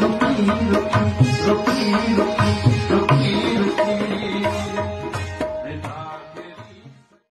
लोक इन लख इन